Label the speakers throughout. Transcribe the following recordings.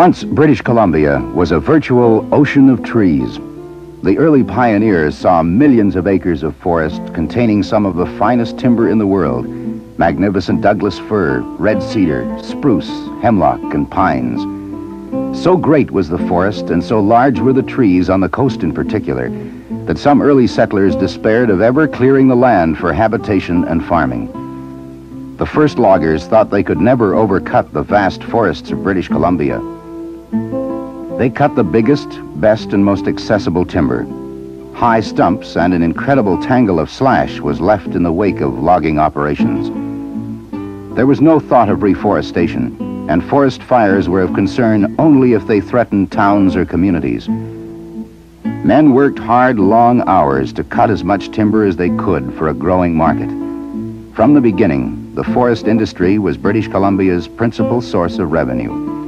Speaker 1: Once, British Columbia was a virtual ocean of trees. The early pioneers saw millions of acres of forest containing some of the finest timber in the world magnificent Douglas fir, red cedar, spruce, hemlock, and pines. So great was the forest and so large were the trees on the coast in particular that some early settlers despaired of ever clearing the land for habitation and farming. The first loggers thought they could never overcut the vast forests of British Columbia. They cut the biggest, best, and most accessible timber. High stumps and an incredible tangle of slash was left in the wake of logging operations. There was no thought of reforestation, and forest fires were of concern only if they threatened towns or communities. Men worked hard, long hours to cut as much timber as they could for a growing market. From the beginning, the forest industry was British Columbia's principal source of revenue.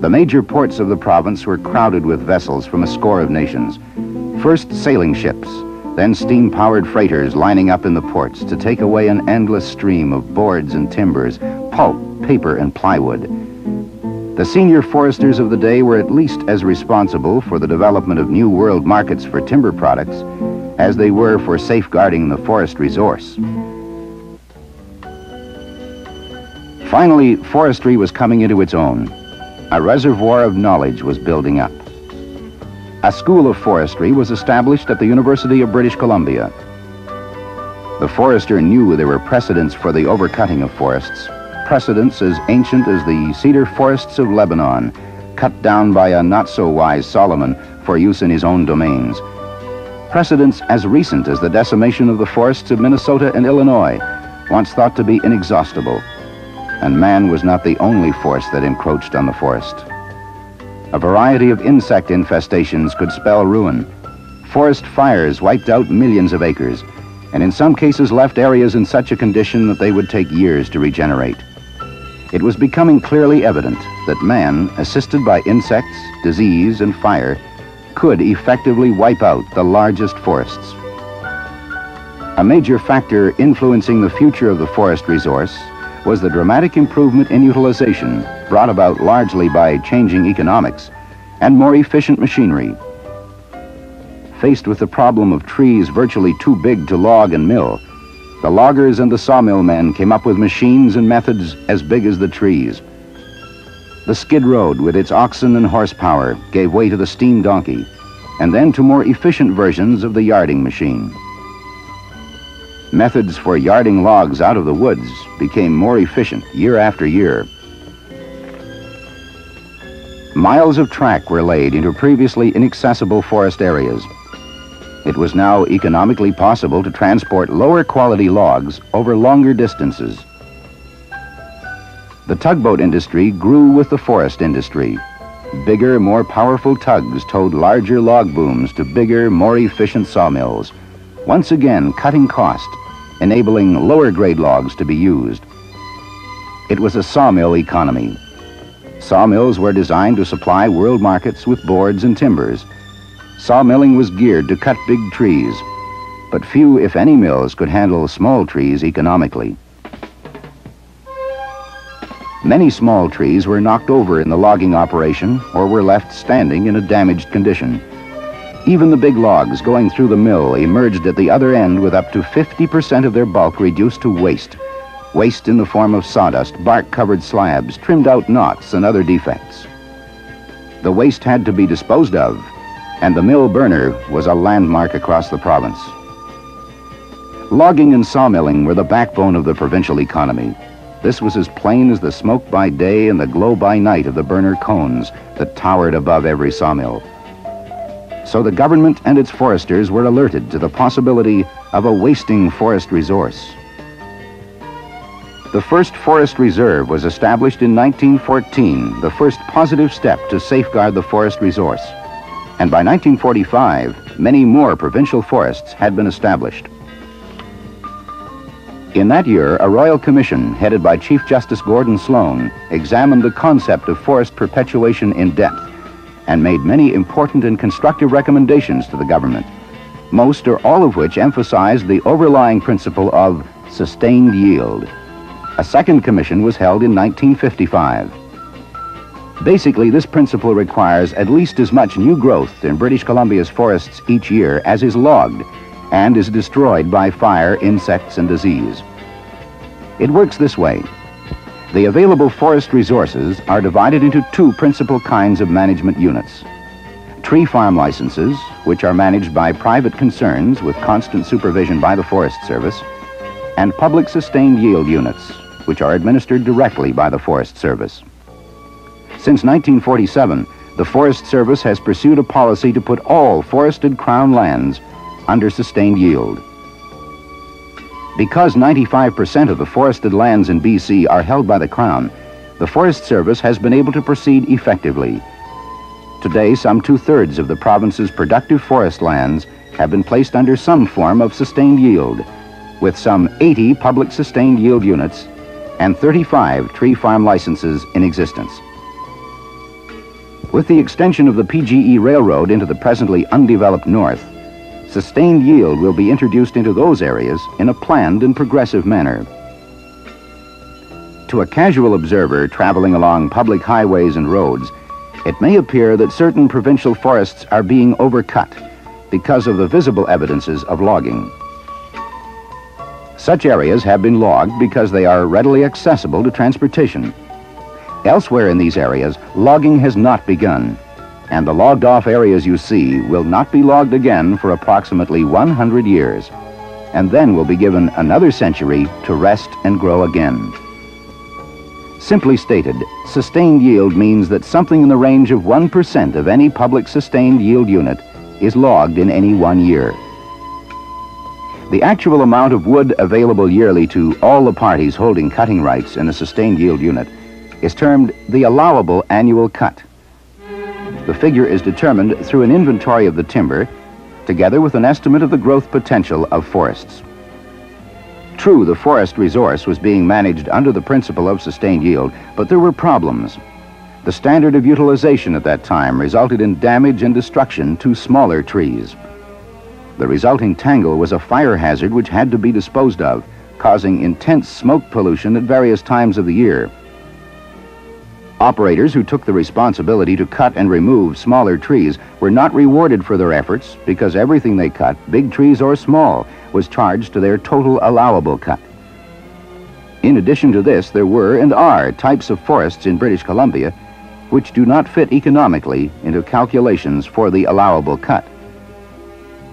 Speaker 1: The major ports of the province were crowded with vessels from a score of nations. First sailing ships, then steam-powered freighters lining up in the ports to take away an endless stream of boards and timbers, pulp, paper, and plywood. The senior foresters of the day were at least as responsible for the development of new world markets for timber products as they were for safeguarding the forest resource. Finally, forestry was coming into its own a reservoir of knowledge was building up. A school of forestry was established at the University of British Columbia. The forester knew there were precedents for the overcutting of forests, precedents as ancient as the cedar forests of Lebanon, cut down by a not-so-wise Solomon for use in his own domains. Precedents as recent as the decimation of the forests of Minnesota and Illinois, once thought to be inexhaustible and man was not the only force that encroached on the forest. A variety of insect infestations could spell ruin. Forest fires wiped out millions of acres, and in some cases left areas in such a condition that they would take years to regenerate. It was becoming clearly evident that man, assisted by insects, disease, and fire, could effectively wipe out the largest forests. A major factor influencing the future of the forest resource was the dramatic improvement in utilization brought about largely by changing economics and more efficient machinery. Faced with the problem of trees virtually too big to log and mill, the loggers and the sawmill men came up with machines and methods as big as the trees. The skid road with its oxen and horsepower gave way to the steam donkey, and then to more efficient versions of the yarding machine. Methods for yarding logs out of the woods became more efficient year after year. Miles of track were laid into previously inaccessible forest areas. It was now economically possible to transport lower quality logs over longer distances. The tugboat industry grew with the forest industry. Bigger, more powerful tugs towed larger log booms to bigger, more efficient sawmills once again cutting cost, enabling lower grade logs to be used. It was a sawmill economy. Sawmills were designed to supply world markets with boards and timbers. Sawmilling was geared to cut big trees, but few, if any, mills could handle small trees economically. Many small trees were knocked over in the logging operation or were left standing in a damaged condition. Even the big logs going through the mill emerged at the other end with up to 50% of their bulk reduced to waste. Waste in the form of sawdust, bark-covered slabs, trimmed out knots, and other defects. The waste had to be disposed of, and the mill burner was a landmark across the province. Logging and sawmilling were the backbone of the provincial economy. This was as plain as the smoke by day and the glow by night of the burner cones that towered above every sawmill so the government and its foresters were alerted to the possibility of a wasting forest resource. The first forest reserve was established in 1914, the first positive step to safeguard the forest resource. And by 1945, many more provincial forests had been established. In that year, a royal commission headed by Chief Justice Gordon Sloan examined the concept of forest perpetuation in depth and made many important and constructive recommendations to the government, most or all of which emphasized the overlying principle of sustained yield. A second commission was held in 1955. Basically, this principle requires at least as much new growth in British Columbia's forests each year as is logged and is destroyed by fire, insects, and disease. It works this way. The available forest resources are divided into two principal kinds of management units. Tree farm licenses, which are managed by private concerns with constant supervision by the Forest Service, and public sustained yield units, which are administered directly by the Forest Service. Since 1947, the Forest Service has pursued a policy to put all forested crown lands under sustained yield. Because 95% of the forested lands in BC are held by the Crown, the Forest Service has been able to proceed effectively. Today, some two-thirds of the province's productive forest lands have been placed under some form of sustained yield, with some 80 public sustained yield units and 35 tree farm licenses in existence. With the extension of the PGE Railroad into the presently undeveloped north, sustained yield will be introduced into those areas in a planned and progressive manner. To a casual observer traveling along public highways and roads, it may appear that certain provincial forests are being overcut because of the visible evidences of logging. Such areas have been logged because they are readily accessible to transportation. Elsewhere in these areas, logging has not begun, and the logged off areas you see will not be logged again for approximately 100 years, and then will be given another century to rest and grow again. Simply stated, sustained yield means that something in the range of 1% of any public sustained yield unit is logged in any one year. The actual amount of wood available yearly to all the parties holding cutting rights in a sustained yield unit is termed the allowable annual cut. The figure is determined through an inventory of the timber, together with an estimate of the growth potential of forests. True, the forest resource was being managed under the principle of sustained yield, but there were problems. The standard of utilization at that time resulted in damage and destruction to smaller trees. The resulting tangle was a fire hazard which had to be disposed of, causing intense smoke pollution at various times of the year. Operators who took the responsibility to cut and remove smaller trees were not rewarded for their efforts because everything they cut, big trees or small, was charged to their total allowable cut. In addition to this, there were and are types of forests in British Columbia which do not fit economically into calculations for the allowable cut.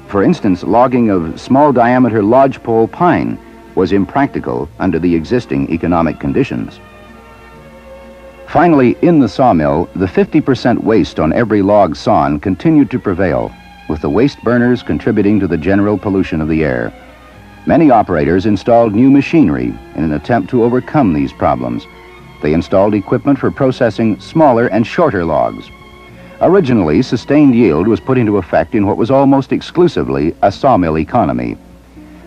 Speaker 1: For instance, logging of small diameter lodgepole pine was impractical under the existing economic conditions. Finally, in the sawmill, the 50% waste on every log sawn continued to prevail, with the waste burners contributing to the general pollution of the air. Many operators installed new machinery in an attempt to overcome these problems. They installed equipment for processing smaller and shorter logs. Originally, sustained yield was put into effect in what was almost exclusively a sawmill economy.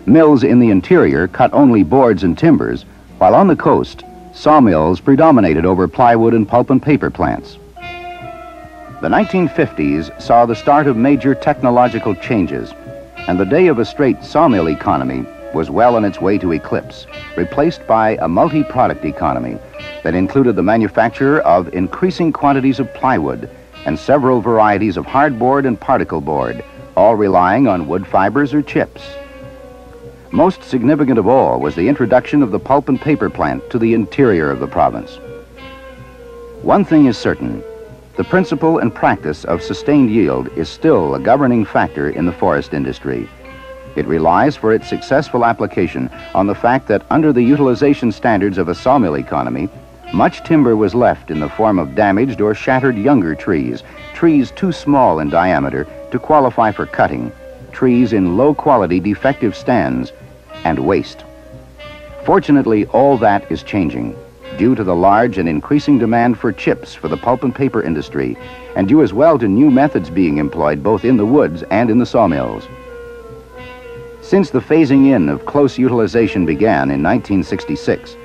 Speaker 1: Mills in the interior cut only boards and timbers, while on the coast, sawmills predominated over plywood and pulp and paper plants. The 1950s saw the start of major technological changes, and the day of a straight sawmill economy was well on its way to eclipse, replaced by a multi-product economy that included the manufacture of increasing quantities of plywood and several varieties of hardboard and particle board, all relying on wood fibers or chips. Most significant of all was the introduction of the pulp and paper plant to the interior of the province. One thing is certain, the principle and practice of sustained yield is still a governing factor in the forest industry. It relies for its successful application on the fact that under the utilization standards of a sawmill economy, much timber was left in the form of damaged or shattered younger trees, trees too small in diameter to qualify for cutting, trees in low quality defective stands, and waste. Fortunately, all that is changing due to the large and increasing demand for chips for the pulp and paper industry, and due as well to new methods being employed both in the woods and in the sawmills. Since the phasing in of close utilization began in 1966,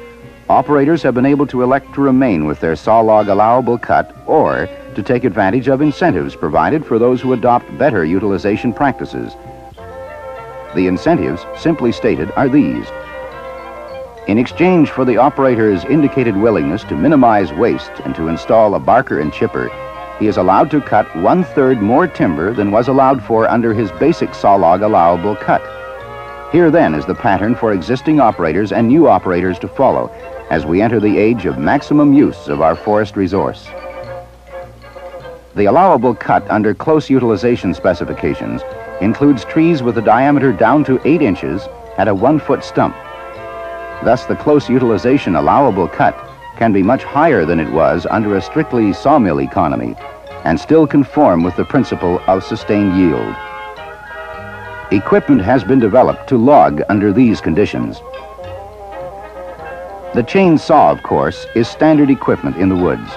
Speaker 1: operators have been able to elect to remain with their saw log allowable cut or to take advantage of incentives provided for those who adopt better utilization practices. The incentives, simply stated, are these. In exchange for the operator's indicated willingness to minimize waste and to install a barker and chipper, he is allowed to cut one-third more timber than was allowed for under his basic sawlog allowable cut. Here then is the pattern for existing operators and new operators to follow as we enter the age of maximum use of our forest resource. The allowable cut under close utilization specifications includes trees with a diameter down to 8 inches at a one-foot stump. Thus, the close utilization allowable cut can be much higher than it was under a strictly sawmill economy and still conform with the principle of sustained yield. Equipment has been developed to log under these conditions. The chainsaw, of course, is standard equipment in the woods,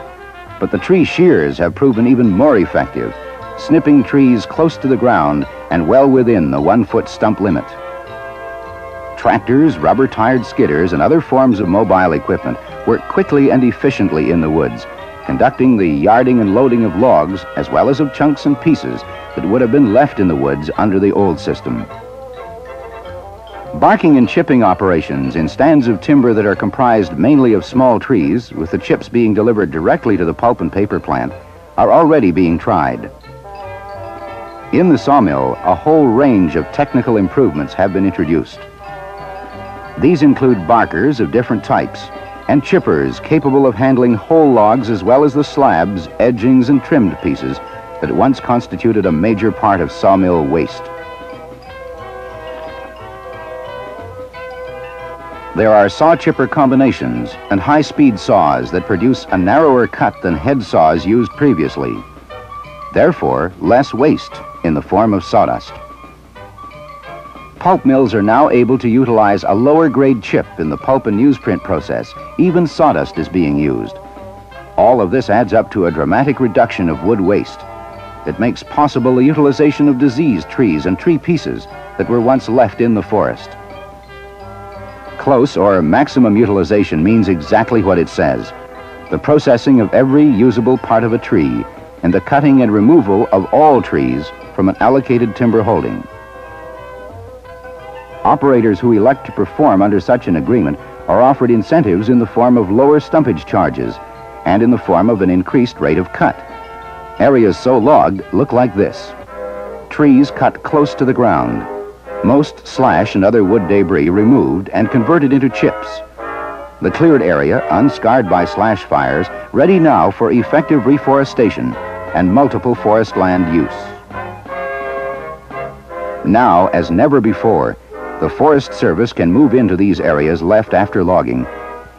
Speaker 1: but the tree shears have proven even more effective, snipping trees close to the ground and well within the one-foot stump limit. Tractors, rubber-tired skidders, and other forms of mobile equipment work quickly and efficiently in the woods, conducting the yarding and loading of logs as well as of chunks and pieces that would have been left in the woods under the old system. Barking and chipping operations in stands of timber that are comprised mainly of small trees, with the chips being delivered directly to the pulp and paper plant, are already being tried. In the sawmill, a whole range of technical improvements have been introduced. These include barkers of different types and chippers capable of handling whole logs as well as the slabs, edgings, and trimmed pieces that once constituted a major part of sawmill waste. There are saw chipper combinations and high-speed saws that produce a narrower cut than head saws used previously. Therefore, less waste in the form of sawdust. Pulp mills are now able to utilize a lower grade chip in the pulp and newsprint process. Even sawdust is being used. All of this adds up to a dramatic reduction of wood waste. It makes possible the utilization of diseased trees and tree pieces that were once left in the forest. Close or maximum utilization means exactly what it says. The processing of every usable part of a tree and the cutting and removal of all trees from an allocated timber holding. Operators who elect to perform under such an agreement are offered incentives in the form of lower stumpage charges and in the form of an increased rate of cut. Areas so logged look like this. Trees cut close to the ground, most slash and other wood debris removed and converted into chips. The cleared area, unscarred by slash fires, ready now for effective reforestation and multiple forest land use. Now, as never before, the Forest Service can move into these areas left after logging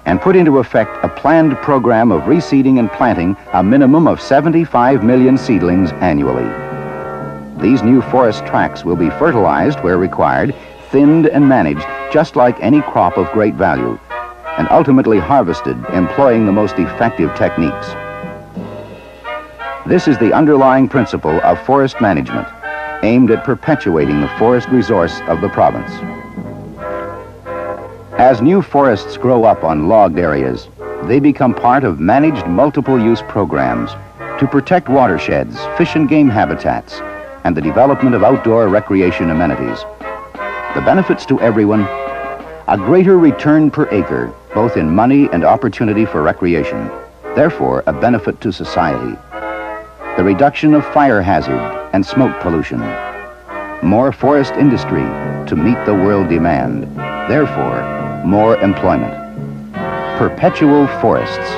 Speaker 1: and put into effect a planned program of reseeding and planting a minimum of 75 million seedlings annually. These new forest tracts will be fertilized where required, thinned and managed just like any crop of great value, and ultimately harvested employing the most effective techniques. This is the underlying principle of forest management, aimed at perpetuating the forest resource of the province. As new forests grow up on logged areas, they become part of managed multiple-use programs to protect watersheds, fish and game habitats, and the development of outdoor recreation amenities. The benefits to everyone, a greater return per acre, both in money and opportunity for recreation. Therefore, a benefit to society. The reduction of fire hazard and smoke pollution. More forest industry to meet the world demand. Therefore, more employment. Perpetual forests.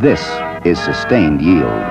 Speaker 1: This is sustained yield.